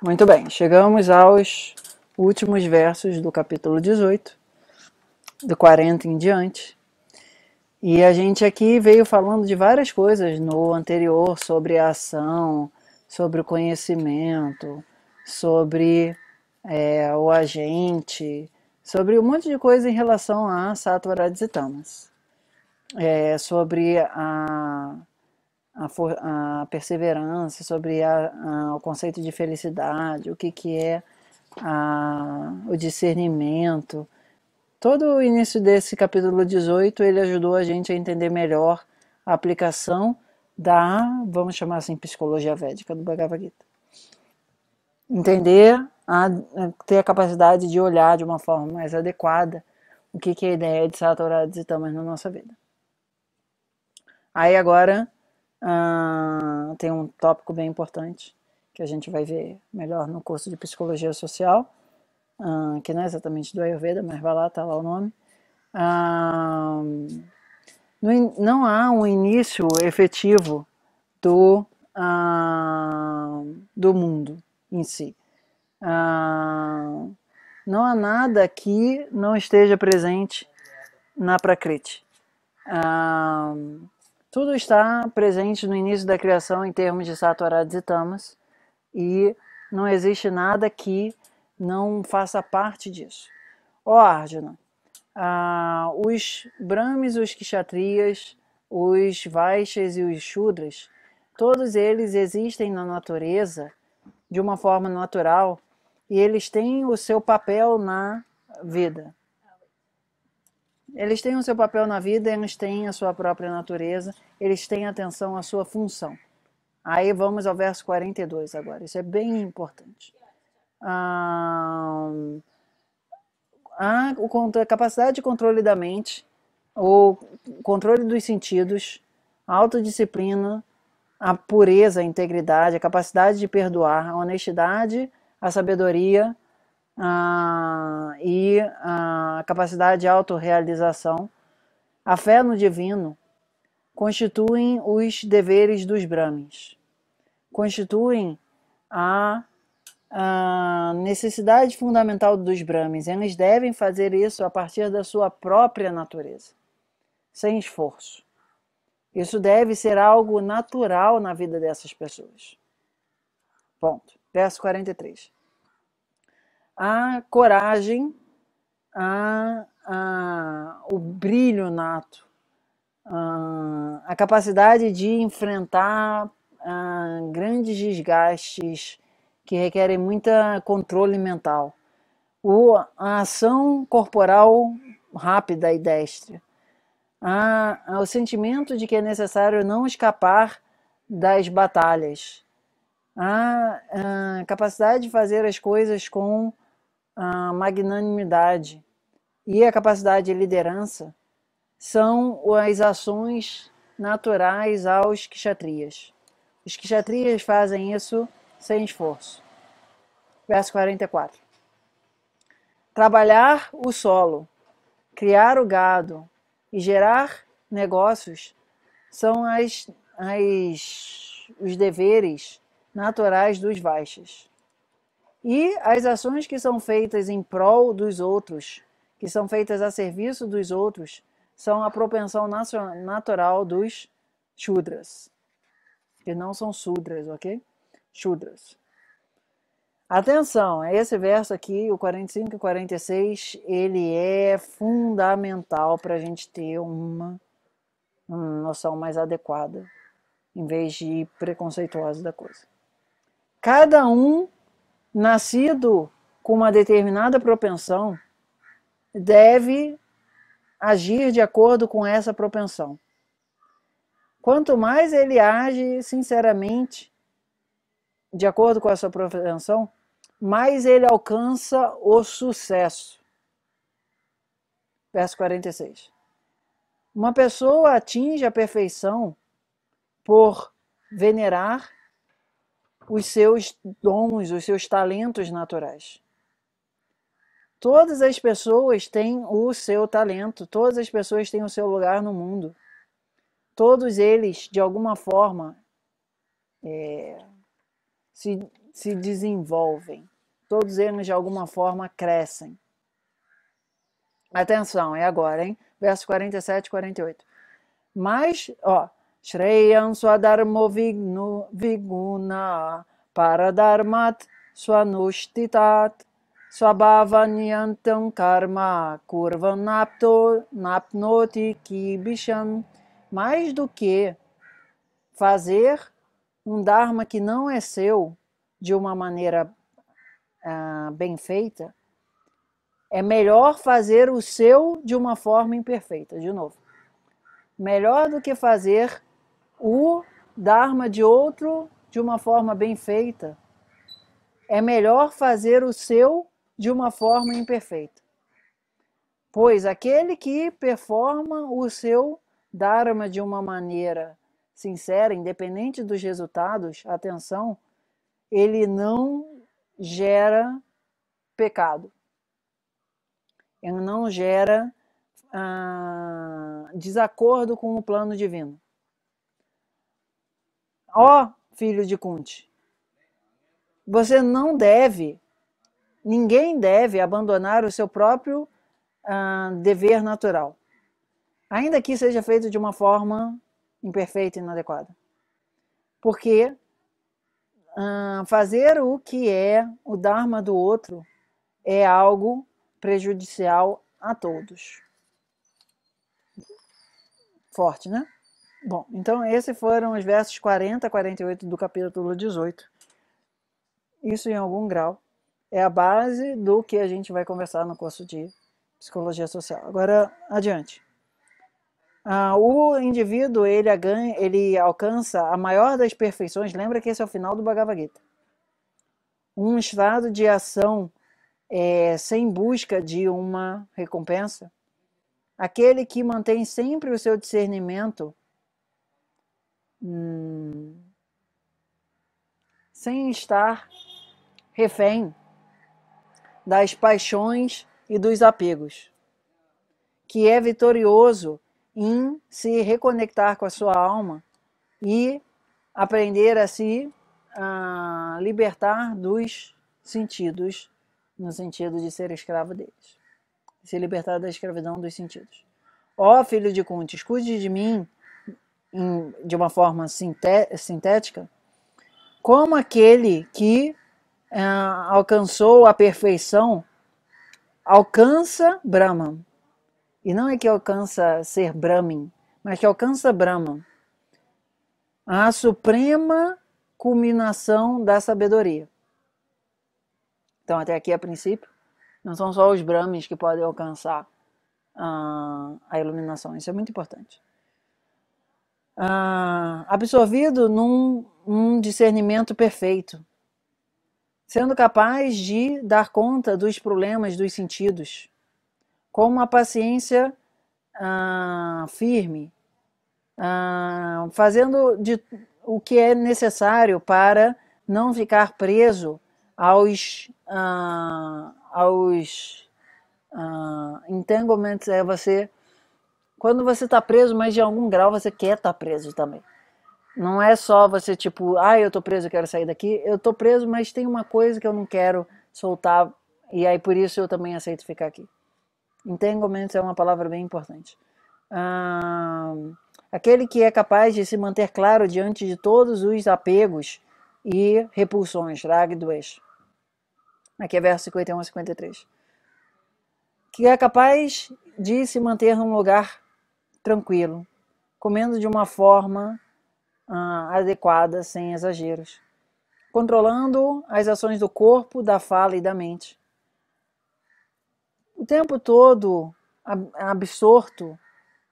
Muito bem, chegamos aos últimos versos do capítulo 18, do 40 em diante. E a gente aqui veio falando de várias coisas no anterior sobre a ação, sobre o conhecimento, sobre é, o agente, sobre um monte de coisa em relação a Sattva Tamas, é, sobre a, a, a, perseverança, sobre a, a, o conceito de felicidade, o que, que é o discernimento. Todo o início desse capítulo 18 ele ajudou a gente a entender melhor a aplicação da, vamos chamar assim, psicologia védica do Bhagavad Gita. Entender a ter a capacidade de olhar de uma forma mais adequada o que, que é a ideia de Satorades e Tamas na nossa vida. Aí agora uh, tem um tópico bem importante que a gente vai ver melhor no curso de Psicologia Social, uh, que não é exatamente do Ayurveda, mas vai lá, tá lá o nome. Uh, não há um início efetivo do, do mundo em si. Ah, não há nada que não esteja presente na Prakriti. Ah, tudo está presente no início da criação em termos de Sattvaras e Tamas e não existe nada que não faça parte disso. Ó oh, Arjuna, ah, os Brahmes, os Kshatriyas, os Vaixas e os Shudras, todos eles existem na natureza de uma forma natural e eles têm o seu papel na vida. Eles têm o seu papel na vida, eles têm a sua própria natureza, eles têm atenção à sua função. Aí vamos ao verso 42 agora, isso é bem importante. Ah, a, a capacidade de controle da mente, o controle dos sentidos, a autodisciplina, a pureza, a integridade, a capacidade de perdoar, a honestidade a sabedoria a, e a capacidade de autorrealização, a fé no divino, constituem os deveres dos Brahmins, constituem a, a necessidade fundamental dos Brahmins. Eles devem fazer isso a partir da sua própria natureza, sem esforço. Isso deve ser algo natural na vida dessas pessoas. Ponto verso 43. A coragem, a, a, o brilho nato, a, a capacidade de enfrentar a, grandes desgastes que requerem muito controle mental, o, a ação corporal rápida e destra, a, o sentimento de que é necessário não escapar das batalhas, a, a capacidade de fazer as coisas com a magnanimidade e a capacidade de liderança são as ações naturais aos kshatriyas. Os kshatriyas fazem isso sem esforço. Verso 44. Trabalhar o solo, criar o gado e gerar negócios são as, as, os deveres naturais dos Vaixas. E as ações que são feitas em prol dos outros, que são feitas a serviço dos outros, são a propensão natural dos Shudras. Que não são Sudras, ok? Shudras. Atenção, esse verso aqui, o 45 e 46, ele é fundamental para a gente ter uma, uma noção mais adequada, em vez de preconceituosa da coisa. Cada um nascido com uma determinada propensão deve agir de acordo com essa propensão. Quanto mais ele age sinceramente, de acordo com essa propensão, mais ele alcança o sucesso. Verso 46. Uma pessoa atinge a perfeição por venerar os seus dons, os seus talentos naturais. Todas as pessoas têm o seu talento, todas as pessoas têm o seu lugar no mundo. Todos eles, de alguma forma, é, se, se desenvolvem. Todos eles de alguma forma crescem. Atenção, é agora, hein? Verso 47 e 48. Mas, ó, Shreyam Swadharmo Viguna Paradharmat Swanushtitat Swabhavanyantam Karma Kurvanapto Napnoti Kibisham Mais do que fazer um Dharma que não é seu de uma maneira ah, bem feita, é melhor fazer o seu de uma forma imperfeita. De novo, melhor do que fazer o Dharma de outro de uma forma bem feita, é melhor fazer o seu de uma forma imperfeita. Pois aquele que performa o seu Dharma de uma maneira sincera, independente dos resultados, atenção, ele não gera pecado. Ele não gera ah, desacordo com o plano divino. Ó filho de Kunti, você não deve, ninguém deve abandonar o seu próprio ah, dever natural, ainda que seja feito de uma forma imperfeita e inadequada. Porque ah, fazer o que é o Dharma do outro é algo prejudicial a todos. Forte, né? Bom, então esses foram os versos 40 a 48 do capítulo 18. Isso, em algum grau, é a base do que a gente vai conversar no curso de Psicologia Social. Agora, adiante. Ah, o indivíduo ele, ele alcança a maior das perfeições. Lembra que esse é o final do Bhagavad Gita. Um estado de ação é, sem busca de uma recompensa. Aquele que mantém sempre o seu discernimento hum, sem estar refém das paixões e dos apegos, que é vitorioso em se reconectar com a sua alma e aprender a se a libertar dos sentidos, no sentido de ser escravo deles. Se libertar da escravidão dos sentidos. Ó filho de Kunti, escute de mim de uma forma sintética, como aquele que é, alcançou a perfeição alcança Brahman. E não é que alcança ser Brahmin, mas que alcança Brahman. A suprema culminação da sabedoria. Então, até aqui, a princípio, não são só os Brahmins que podem alcançar uh, a iluminação. Isso é muito importante. Uh, absorvido num um discernimento perfeito, sendo capaz de dar conta dos problemas dos sentidos com uma paciência ah, firme, ah, fazendo de, o que é necessário para não ficar preso aos, ah, aos ah, entanglements. É você, quando você está preso, mas de algum grau você quer estar tá preso também. Não é só você tipo, ah, eu tô preso, eu quero sair daqui. Eu tô preso, mas tem uma coisa que eu não quero soltar e aí por isso eu também aceito ficar aqui. Entanglement é uma palavra bem importante. Ah, aquele que é capaz de se manter claro diante de todos os apegos e repulsões, rag dvesh. Aqui é verso 51 a 53. Que é capaz de se manter num lugar tranquilo, comendo de uma forma ah, adequada, sem exageros, controlando as ações do corpo, da fala e da mente, o tempo todo absorto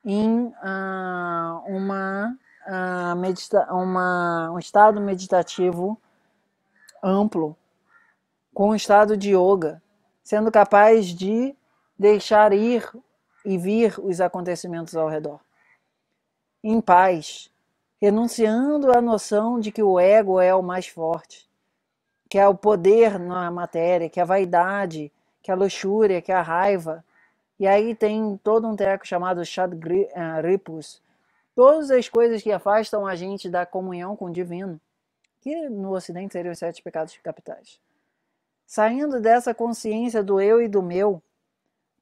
em uh, uma, medita uma, um estado meditativo amplo, com um estado de yoga, sendo capaz de deixar ir e vir os acontecimentos ao redor. Em paz, renunciando à noção de que o ego é o mais forte, que é o poder na matéria, que é a vaidade que é a luxúria, que é a raiva. E aí tem todo um treco chamado Shadripus. Todas as coisas que afastam a gente da comunhão com o divino, aqui no Ocidente seriam os sete pecados capitais. Saindo dessa consciência do eu e do meu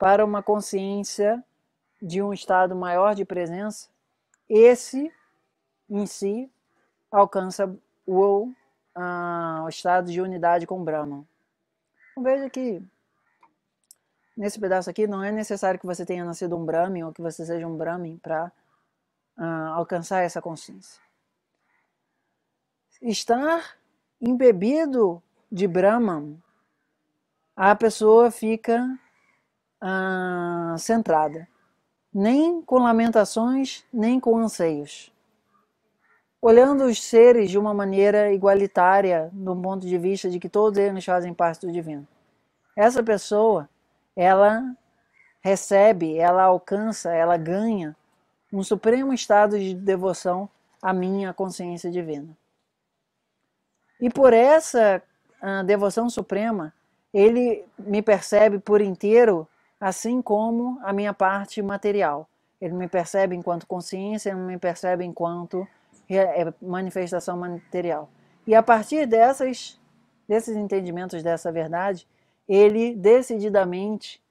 para uma consciência de um estado maior de presença, esse em si alcança o, o estado de unidade com Brahman. Então veja que nesse pedaço aqui não é necessário que você tenha nascido um Brahmin ou que você seja um Brahmin para uh, alcançar essa consciência. Estar embebido de Brahman, a pessoa fica uh, centrada, nem com lamentações, nem com anseios. Olhando os seres de uma maneira igualitária, do ponto de vista de que todos eles fazem parte do divino. Essa pessoa, ela recebe, ela alcança, ela ganha um supremo estado de devoção à minha consciência divina. E por essa uh, devoção suprema, ele me percebe por inteiro, assim como a minha parte material. Ele me percebe enquanto consciência, ele me percebe enquanto é, manifestação material. E a partir dessas, desses entendimentos dessa verdade, ele decididamente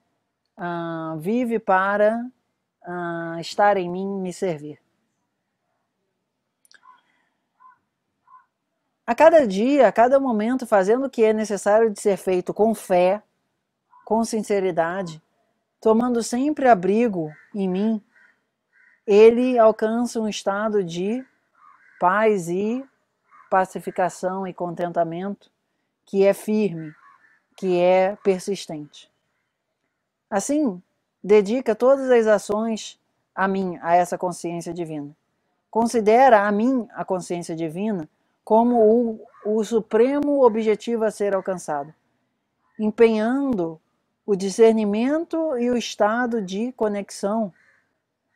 uh, vive para uh, estar em mim, me servir. A cada dia, a cada momento, fazendo o que é necessário de ser feito com fé, com sinceridade, tomando sempre abrigo em mim, ele alcança um estado de paz e pacificação e contentamento que é firme, que é persistente. Assim, dedica todas as ações a mim, a essa consciência divina. Considera a mim, a consciência divina, como o, o supremo objetivo a ser alcançado, empenhando o discernimento e o estado de conexão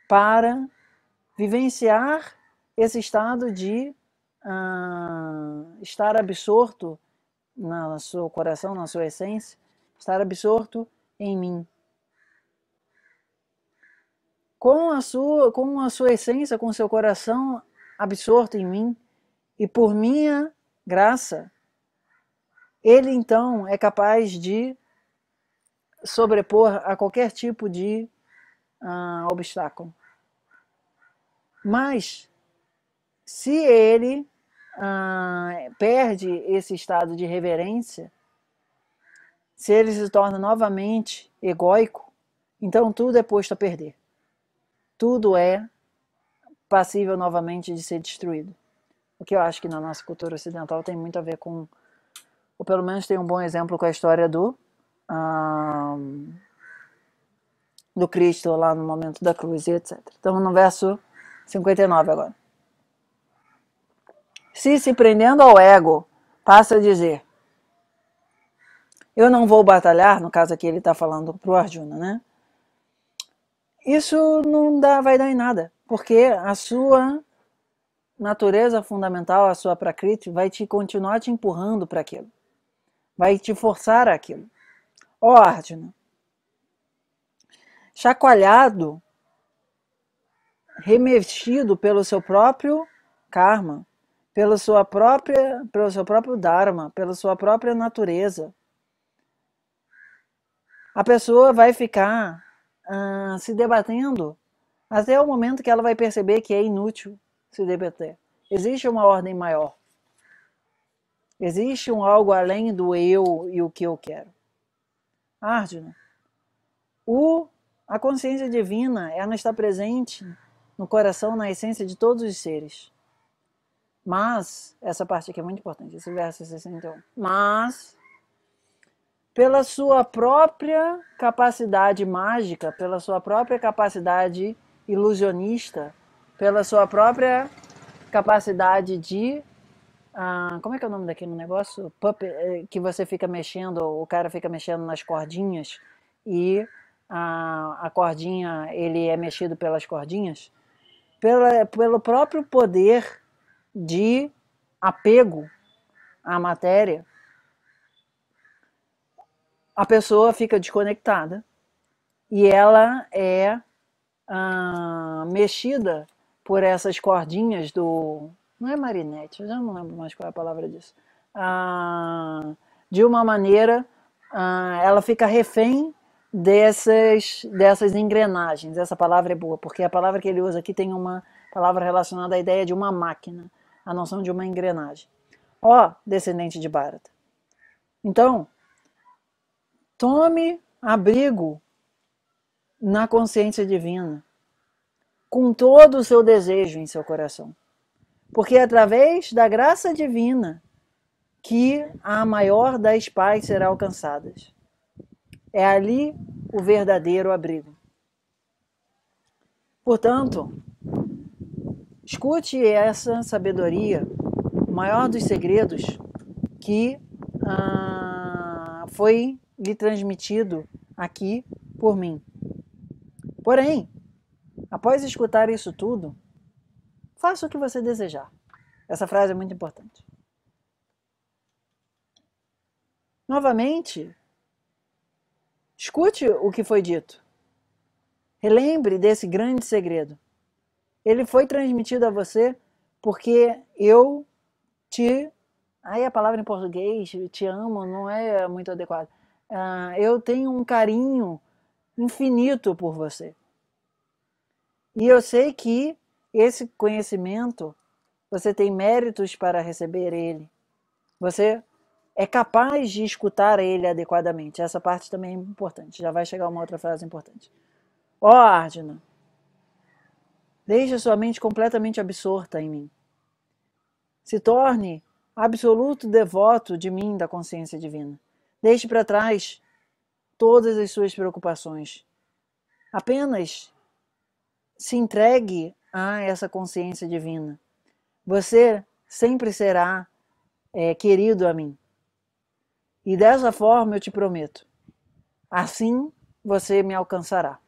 para vivenciar esse estado de uh, estar absorto no seu coração, na sua essência, estar absorto em mim. Com a sua, com a sua essência, com o seu coração absorto em mim e por minha graça, ele então é capaz de sobrepor a qualquer tipo de uh, obstáculo. Mas, se ele uh, perde esse estado de reverência, se ele se torna novamente egóico, então tudo é posto a perder tudo é passível novamente de ser destruído. O que eu acho que na nossa cultura ocidental tem muito a ver com, ou pelo menos tem um bom exemplo com a história do do Cristo lá no momento da cruz e etc. Estamos no verso 59 agora. Se se prendendo ao ego, passa a dizer: Eu não vou batalhar, no caso aqui ele está falando para o Arjuna, né? isso não dá, vai dar em nada, porque a sua natureza fundamental, a sua prakriti, vai te continuar te empurrando para aquilo, vai te forçar aquilo. Ó chacoalhado, remexido pelo seu próprio karma, pela sua própria, pelo seu próprio dharma, pela sua própria natureza, a pessoa vai ficar ah, se debatendo até o momento que ela vai perceber que é inútil se debater. Existe uma ordem maior. Existe um algo além do eu e o que eu quero. Arjuna, o, a consciência divina ela está presente no coração, na essência de todos os seres. Mas, essa parte aqui é muito importante, esse verso 61. Mas, pela sua própria capacidade mágica, pela sua própria capacidade ilusionista, pela sua própria capacidade de. Ah, como é que é o nome daquele negócio? Eh, que você fica mexendo, o cara fica mexendo nas cordinhas e a, a cordinha, ele é mexido pelas cordinhas. Pela, pelo próprio poder de apego à matéria, a pessoa fica desconectada e ela é ah, mexida por essas cordinhas do, Não é marinete, eu já não lembro mais qual é a palavra disso. Ah, de uma maneira, ah, ela fica refém dessas, dessas engrenagens. Essa palavra é boa, porque a palavra que ele usa aqui tem uma palavra relacionada à ideia de uma máquina, a noção de uma engrenagem. Ó, descendente de Bharata. Então, tome abrigo na consciência divina, com todo o seu desejo em seu coração. Porque é através da graça divina que a maior das paz será alcançada. É ali o verdadeiro abrigo. Portanto, escute essa sabedoria, o maior dos segredos que ah, foi lhe transmitido aqui por mim. Porém, após escutar isso tudo, faça o que você desejar. Essa frase é muito importante. Novamente, escute o que foi dito. Relembre desse grande segredo. Ele foi transmitido a você porque eu te. Aí a palavra em português, te amo, não é muito adequada. Uh, eu tenho um carinho infinito por você. E eu sei que esse conhecimento, você tem méritos para receber ele. Você é capaz de escutar ele adequadamente. Essa parte também é importante. Já vai chegar uma outra frase importante. Ó oh, Arjuna, deixe sua mente completamente absorta em mim. Se torne absoluto devoto de mim, da consciência divina. Deixe para trás todas as suas preocupações. Apenas se entregue a essa consciência divina. Você sempre será é, querido a mim. E dessa forma eu te prometo, assim você me alcançará.